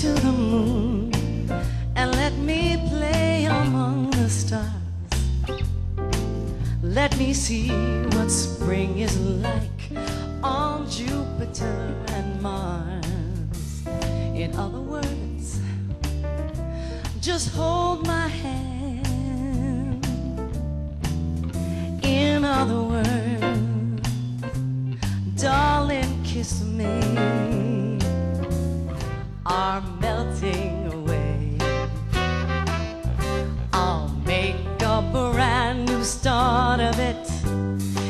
to the moon and let me play among the stars. Let me see what spring is like on Jupiter and Mars. In other words, just hold my start of it